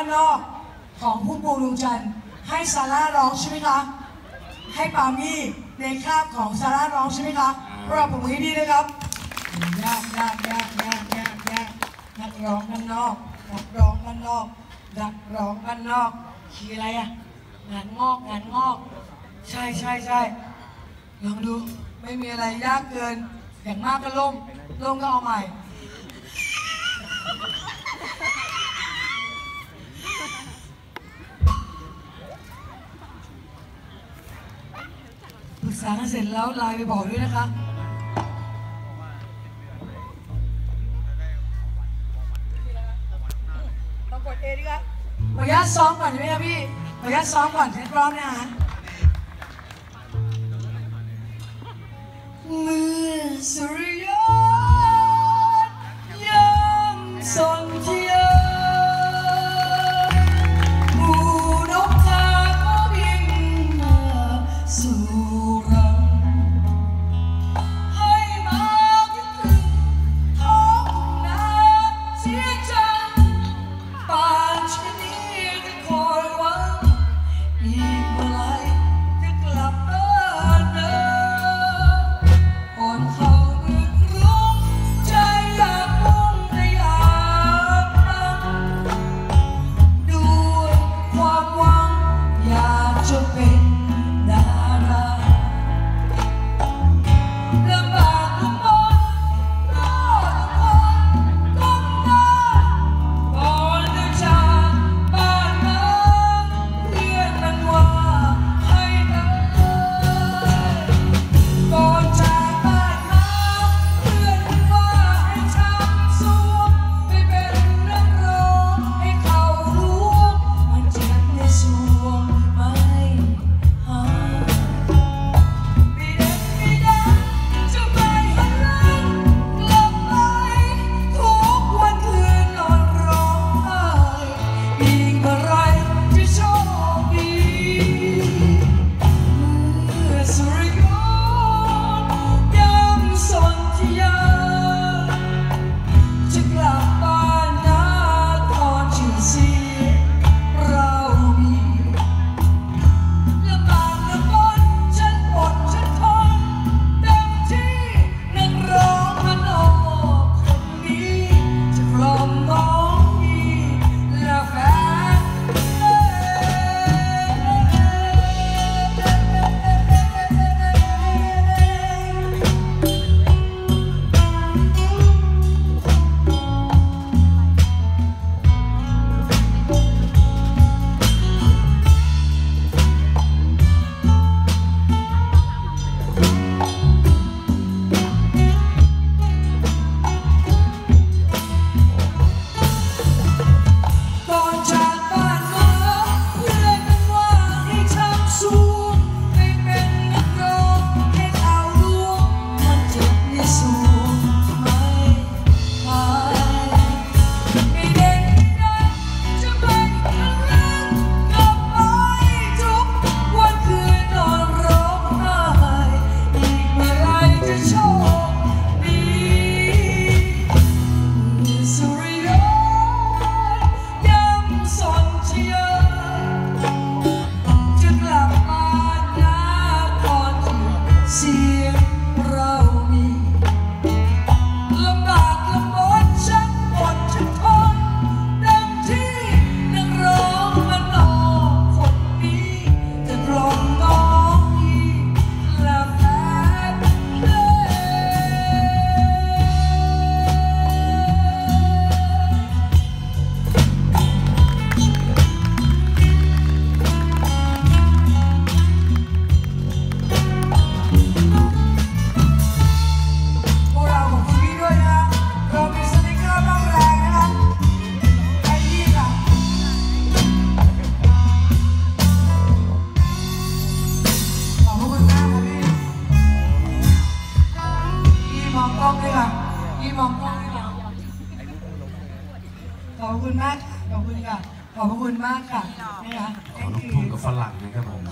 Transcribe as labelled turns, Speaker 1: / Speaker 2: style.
Speaker 1: นอกของผู้ปูดวงจันทร์ให้ซาร่าร้องใช่ไหมคะ ให้ปามี่ในคราบของซาร่าร้องใช่ไหมคะปรบมือให้ดีนะครับยากยากยากยากยากยากนักร้องกันนอกนักร้องกันนอกนักร้องกันนอกคืออะไรอะงานงอกงานงอก ใช่ใช่ใช่ลองดูไม่มีอะไรยากเกินอย่างมากก็ล่มล่มก็เอาใหม่านกันเสร็จแล้วไลน์ไปบอกด้วยนะคะต้องกดเดีกว่าขออนุญาตซ้อมก่อนใช่ไหมพี่ขออนุญาตซ้อมก่อนเร็คพร้อมนะฮะมือสุริยะ ขอบคุณมากค่ะขอบคุณค่ะ ขอบคุณมากค่ะนี่คะ
Speaker 2: ขอลูกทุ่งกับฝรั่งนะครับผม